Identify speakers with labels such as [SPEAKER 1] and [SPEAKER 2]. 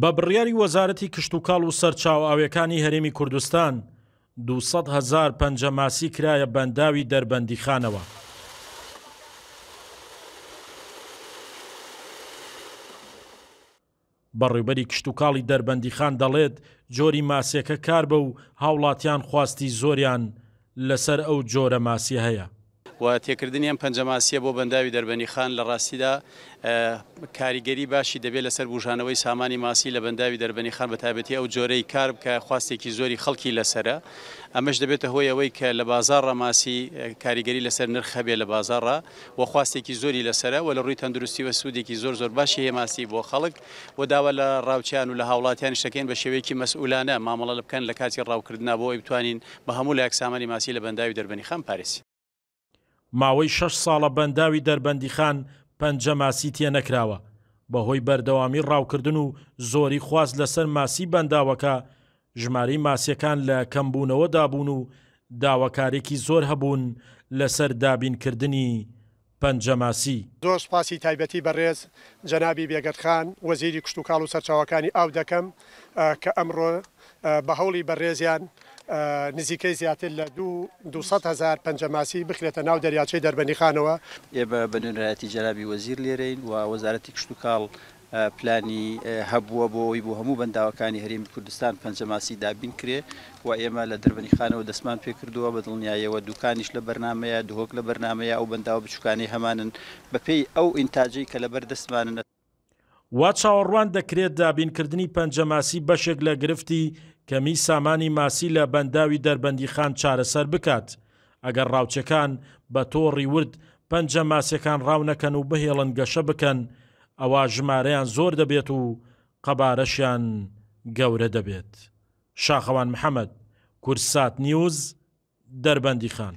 [SPEAKER 1] بە بڕیاری وەزارەتی کشتوکاڵ و سەرچاوە ئاویەکانی هەرێمی کوردستان، دوو سەد هەزار پەنجە ماسی کرایە بەنداوی دەربەندیخانەوە. بەڕێوبەری کشتوکاڵی دەربەندیخان دەڵێت، جۆری ماسیەکە کار بە و هاوڵاتیان خواستی زۆریان لەسەر ئەو جۆرە ماسیە هەیە.
[SPEAKER 2] و تێکردنی ئەم پەنجە ماسیە بۆ بەنداوی دەربەنیخان لە ڕاستیدا کاریگەری باشی دەبێت لەسەر بوژانەوەی سامانی ماسی لە بەنداوی دەربەنیخان بە تایبەتی ئەو جۆرەی کار کە خواستێکی زۆری خەڵکی لەسەرە ئەمەش دەبێتە هۆی ئەوەی کە لە بازاڕا ماسی کاریگەری لەسەر نرخ هەبێت لە بازاڕا. و خواستێکی زۆری لەسەرە و لە ڕووی تەندروستیەوە سوودێکی زۆر زۆر باشی هەیە ماسی بۆ خەڵک و داوا لە ڕاوچیان و لە هاوڵاتیانیش دەکەین بە شێوەیەکی مەسئولانە مامەڵە لە بکەن لە کاتی ڕاوکردنا بۆ ئەوەی بتوانین بە هەموو لایەک سامانی ماسی لە بەنداوی دەربەنیخان پارێزین.
[SPEAKER 1] ماوەی شەش ساڵە بەنداوی دەربەندیخان پەنجە ماسی تێ نەکراوە، بەهۆی بەردەوامی ڕاوکردن و زۆری خواست لەسەر ماسی بەنداوەکە ژمارەی ماسیەکان لە کەمبوونەوەدا بوون و داواکارێکی زۆر هەبوون لەسەر دابینکردنی پەنجە ماسی.
[SPEAKER 3] زۆر سوپاسی تایبەتی بەڕێز جەنابی بێگەرد خان وەزیری کشتوکاڵ و سەرچاوەکانی ئاو دەکەم کە ئەمڕۆ بە هەوڵی بەڕێزیان نزیکەی زیاتر لە دوو دوو سەد هەزار پەنجە ماسی بخرێتە ناو دەریاچەی دەربەندیخانەوە.
[SPEAKER 4] ئێمە بە نوێنەرایەتی جەنابی وەزیر لێرەین و وەزارەتی کشتوکاڵ پلانی هەبووە بۆ ئەوەی بۆ هەموو بەنداوەکانی هەرێمی کوردستان پەنجەماسی دابین کرێ و ئێمە لە دەربەندیخانەوە دەستمان پێ کردووە بە دڵنیایەوە دووکانیش لە بەرنامەیە، دهۆک لە بەرنامەیە، ئەو بەنداوە بچووکانەی هەمانن بەپێی ئەو ئینتاجەی کە لەبەر دەستمانن.
[SPEAKER 1] وا چاوەڕوان دەکرێت دابینکردنی پەنجەماسی بەشێک لە گرفتی کەمیی سامانی ماسی لە بەنداوی دەربەندیخان چارەسەر بکات، ئەگەر ڕاوچەکان بە تۆڕی ورد پەنجە ماسیەکان ڕاو نەکەن و بهێڵن گەشە بکەن ئەوا ژمارەیان زۆر دەبێت و قەبارەشیان گەورە دەبێت. شاخەوان محەمەد، کوردسات نیوز، دەربەندیخان.